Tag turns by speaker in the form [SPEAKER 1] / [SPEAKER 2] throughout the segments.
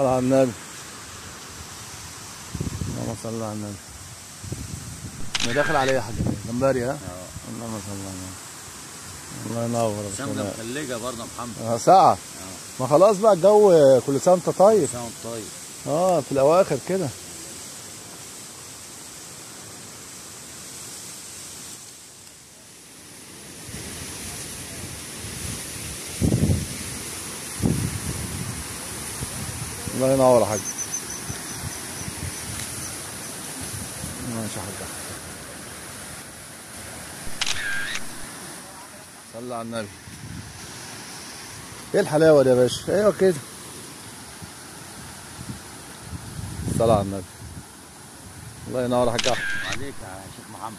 [SPEAKER 1] صل على النبي. اللهم صل على النبي. أنا داخل عليه يا حاج جمبري ها؟ اللهم صل على النبي. الله ينور باشا.
[SPEAKER 2] مخلجه برضه يا محمد.
[SPEAKER 1] آه، ساعة ما خلاص بقى الجو كل سنة وانت طيب.
[SPEAKER 2] سمن طيب.
[SPEAKER 1] آه في الأواخر كده. الله ينور يا حاج ماشي حاج صلى على النبي. إيه الحلاوة دي يا باشا؟ أيوه كده صلى على النبي. الله ينور يا حاج
[SPEAKER 2] عليك يا شيخ محمد.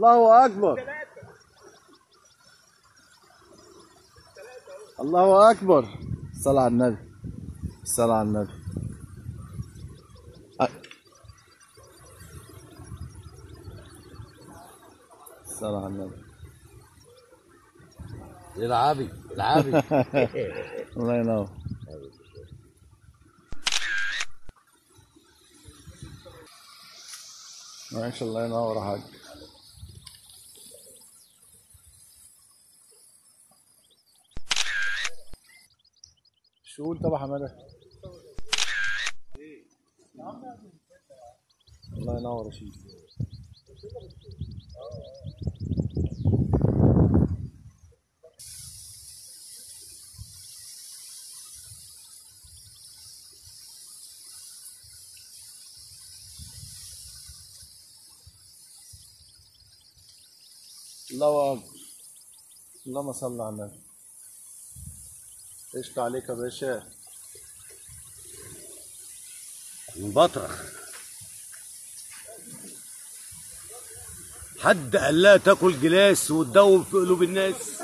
[SPEAKER 1] الله أكبر. الله أكبر. صلى على النبي. صلى على النبي. صلى على النبي.
[SPEAKER 2] العبي العبي
[SPEAKER 1] الله ينور. ماشي الله ينور حاج شو ابو حماده الله ينور شيخ. الله اكبر اللهم صل على النبي. قشطة عليك يا باشا.
[SPEAKER 2] مبطرخ حد قال لها تاكل جلاس وتدوب في قلوب الناس؟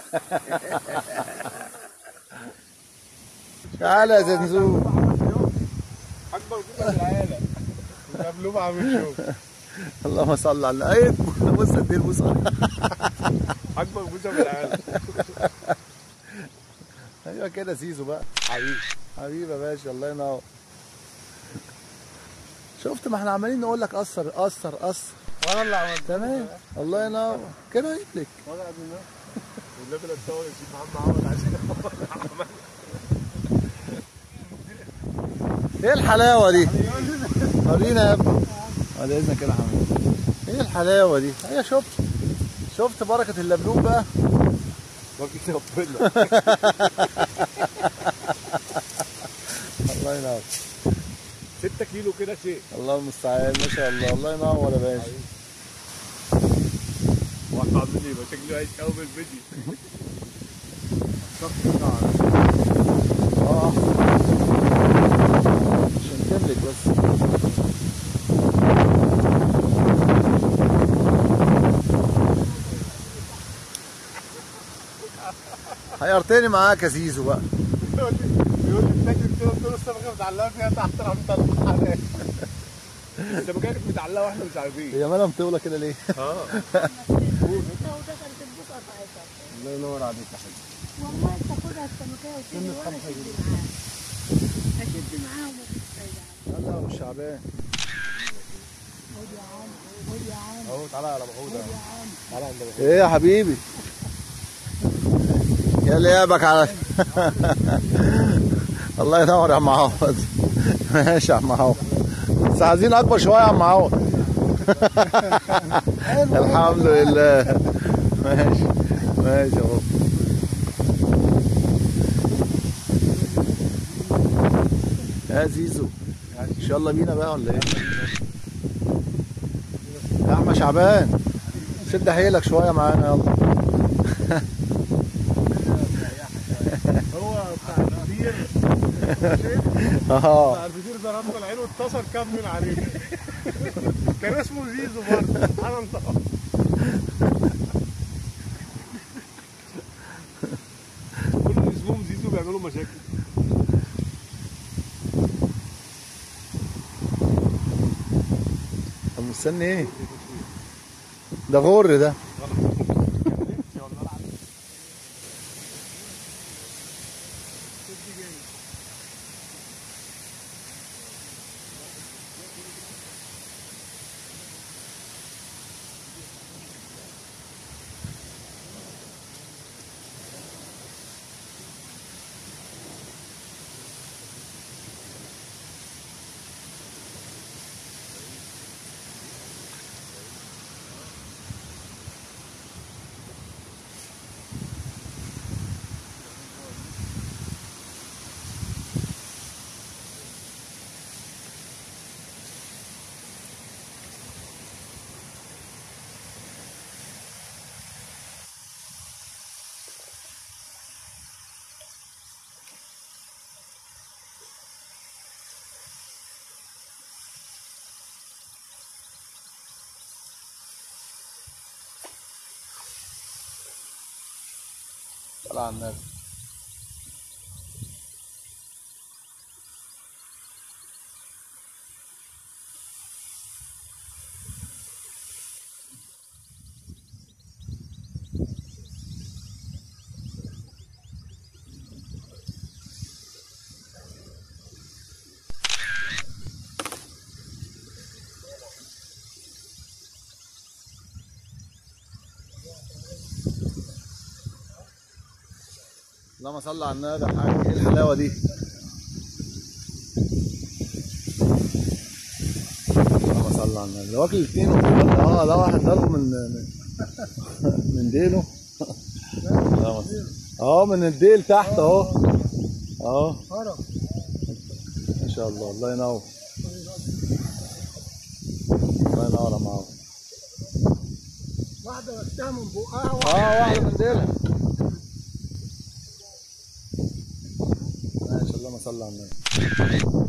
[SPEAKER 1] تعالى يا زنزور
[SPEAKER 3] أكبر بوسه في العالم. مقابلوه عامل شوف
[SPEAKER 1] اللهم صل على النبي بص قد إيه البوصه
[SPEAKER 3] أكبر بوسه في العالم.
[SPEAKER 1] أيوه كده زيزو بقى.
[SPEAKER 3] حبيبي.
[SPEAKER 1] حبيبي يا باشا الله ينور. شفت ما إحنا عمالين نقول لك قصر قصر قصر.
[SPEAKER 3] وأنا اللي عملت
[SPEAKER 1] تمام؟ الله ينور. كده يدلك
[SPEAKER 3] وأنا قبل ما. والنبي لا تصور يا شيخ محمد عوض عشان عمل
[SPEAKER 1] إيه الحلاوة دي؟ ورينا يا ابني. بعد إذنك كده يا حمد إيه الحلاوة دي؟ هي شفت. شفت بركة اللبلوب بقى؟
[SPEAKER 3] وقت ربنا
[SPEAKER 1] الله ينور.
[SPEAKER 3] 6 كيلو كده شيء.
[SPEAKER 1] الله المستعان ما شاء الله. الله ينور يا باشا.
[SPEAKER 3] واحد عامل إيه يبقى شكله عايش قوي بالفيديو
[SPEAKER 1] آه. عشان تملك بس. حيرتني معاك يا زيزو بقى.
[SPEAKER 3] بيقول لي بيقول لي فاكر كده قلت له السمكه متعلقه فيها تحت راح مطلع عليها السمكه كانت متعلقه وإحنا مش عارفين
[SPEAKER 1] هي مالها مطوله كده ليه؟
[SPEAKER 4] آه.
[SPEAKER 1] الله ينور عليك يا حبيبي
[SPEAKER 4] والله تاخدها السمكية وتيجي وأنا اشد معاها اشد معاها وما فيش فايدة
[SPEAKER 1] يلا يا ابو الشعبان
[SPEAKER 4] خد يا عم خد يا عم
[SPEAKER 3] اهو تعالى على بحوده تعالى عند بحوده
[SPEAKER 1] إيه يا حبيبي؟ يا ليابك على الله ينور يا عم عوض ماشي يا عم عوض بس عايزين أكبر شوية يا عم عوض الحمد لله. ماشي. ماشي اهو يا زيزو إن شاء الله بينا بقى ولا إيه؟ يا عم شعبان شد حيلك شوية معانا يلا.
[SPEAKER 3] آه. بتاع ده رمى العين واتكسر كمل عليه. كان اسمه زيزو برضه. أنا الله كل اسمهم زيزو بيعملوا مشاكل.
[SPEAKER 1] طب مستني إيه؟ ده غر ده. landed اللهم صل على النبي يا حاج. إيه الحلاوة دي؟ اللهم صل على النبي. ده واكل الاثنين آه ده واحد ضربه من من ديله. آه من الديل تحت أهو. اهو ما شاء الله. الله ينور. الله ينور يا معاذ
[SPEAKER 4] واحدة وقتها من بقها.
[SPEAKER 1] آه
[SPEAKER 4] واحدة
[SPEAKER 1] واحدة من ديلها. ما شاء الله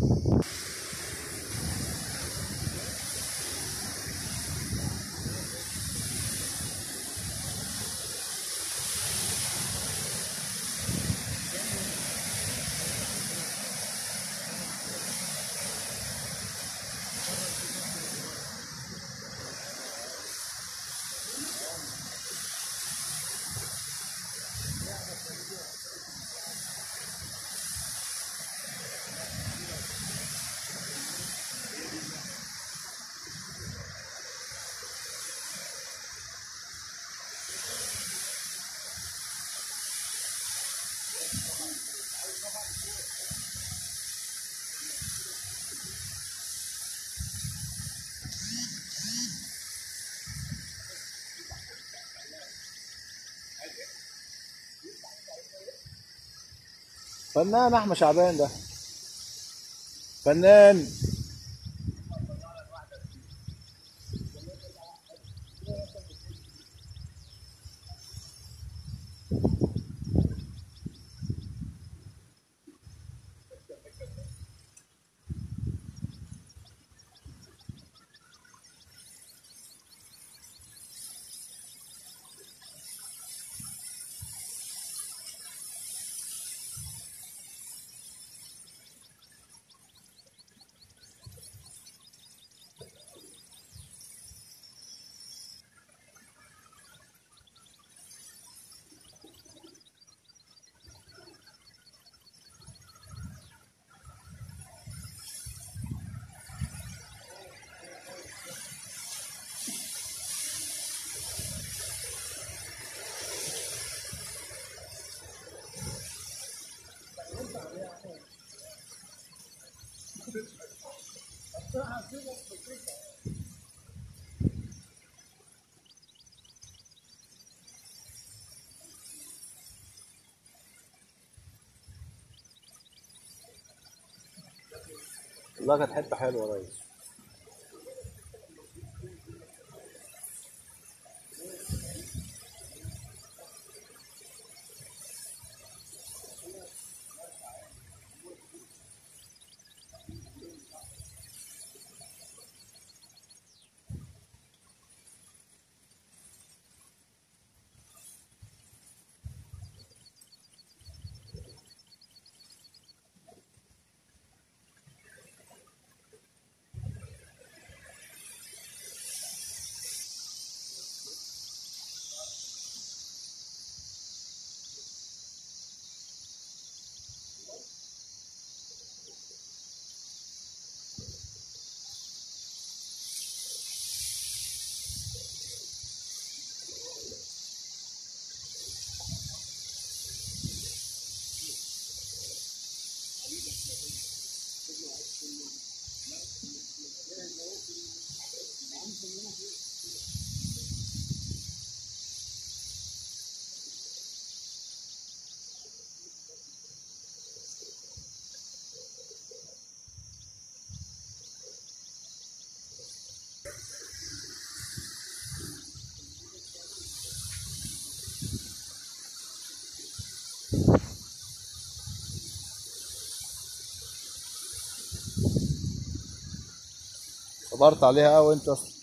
[SPEAKER 1] فنان أحمد شعبان ده. فنان. والله كانت حتة حلوة يا ريس. صبرت عليها قوي انت أصلا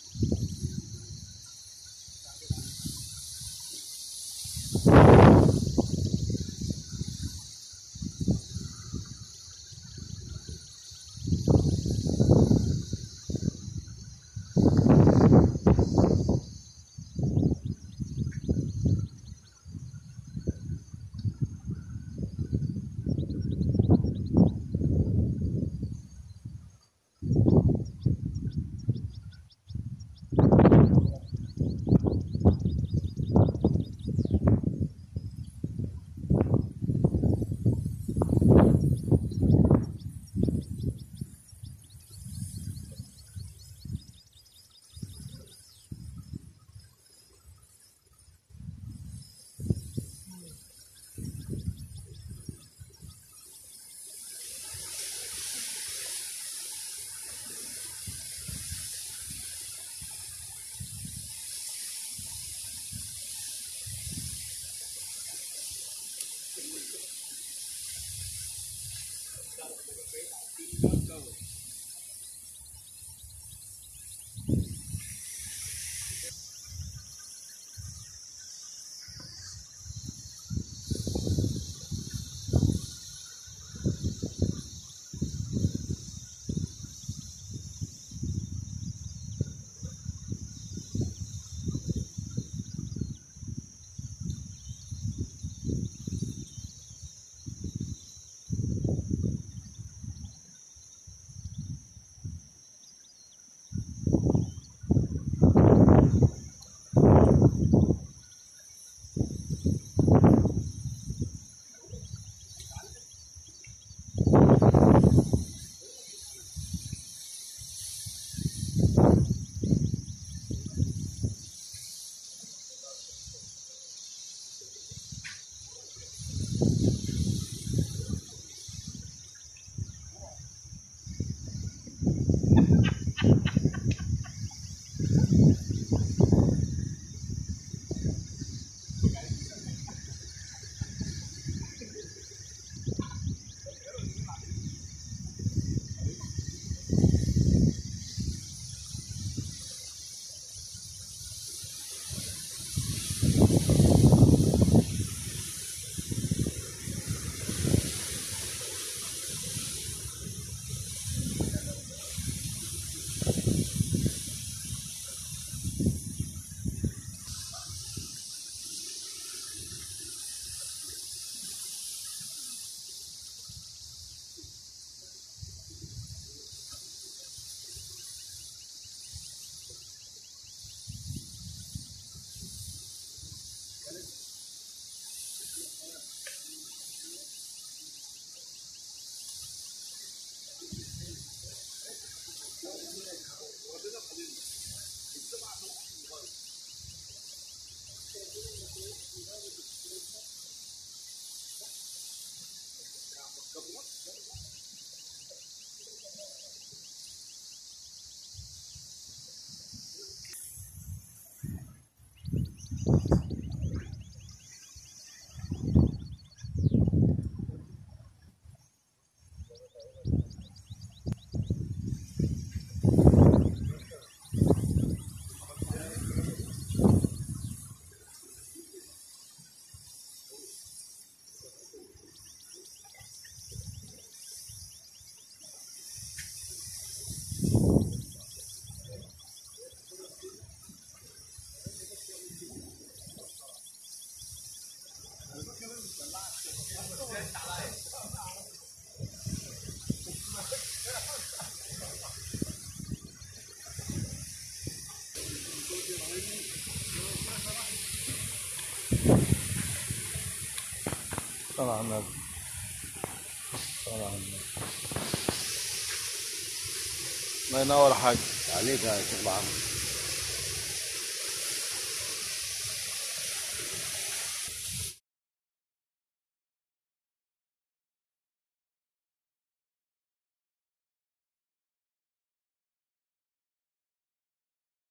[SPEAKER 1] صلى على النبي. صلى على النبي. الله ينور حاج
[SPEAKER 2] عليك يا شيخ محمد